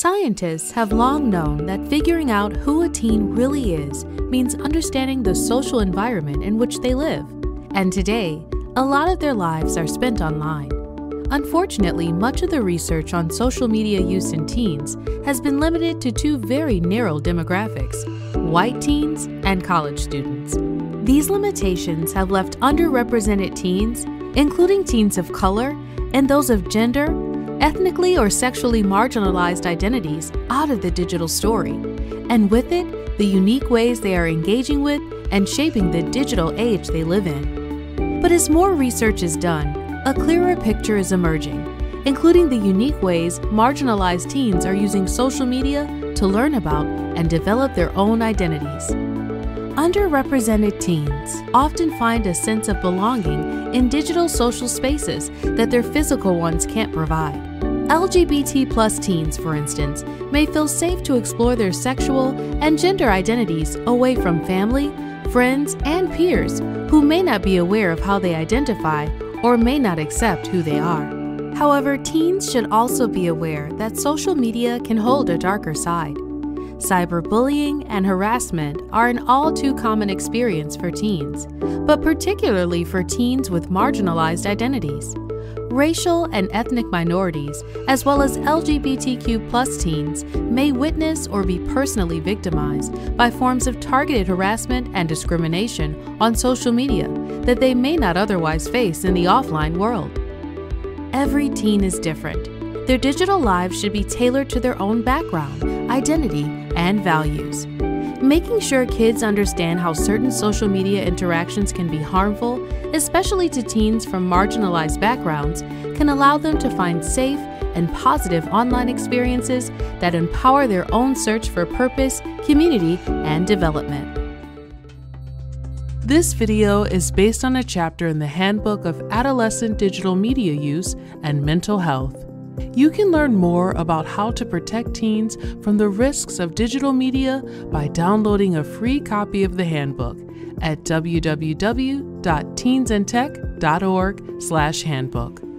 Scientists have long known that figuring out who a teen really is means understanding the social environment in which they live. And today, a lot of their lives are spent online. Unfortunately, much of the research on social media use in teens has been limited to two very narrow demographics white teens and college students. These limitations have left underrepresented teens, including teens of color and those of gender, ethnically or sexually marginalized identities, out of the digital story, and with it, the unique ways they are engaging with and shaping the digital age they live in. But as more research is done, a clearer picture is emerging, including the unique ways marginalized teens are using social media to learn about and develop their own identities. Underrepresented teens often find a sense of belonging in digital social spaces that their physical ones can't provide. LGBT plus teens, for instance, may feel safe to explore their sexual and gender identities away from family, friends, and peers who may not be aware of how they identify or may not accept who they are. However, teens should also be aware that social media can hold a darker side. Cyberbullying and harassment are an all too common experience for teens, but particularly for teens with marginalized identities. Racial and ethnic minorities, as well as LGBTQ teens, may witness or be personally victimized by forms of targeted harassment and discrimination on social media that they may not otherwise face in the offline world. Every teen is different. Their digital lives should be tailored to their own background, identity, and values. Making sure kids understand how certain social media interactions can be harmful, especially to teens from marginalized backgrounds, can allow them to find safe and positive online experiences that empower their own search for purpose, community, and development. This video is based on a chapter in the Handbook of Adolescent Digital Media Use and Mental Health. You can learn more about how to protect teens from the risks of digital media by downloading a free copy of the handbook at www.teensandtech.org/handbook.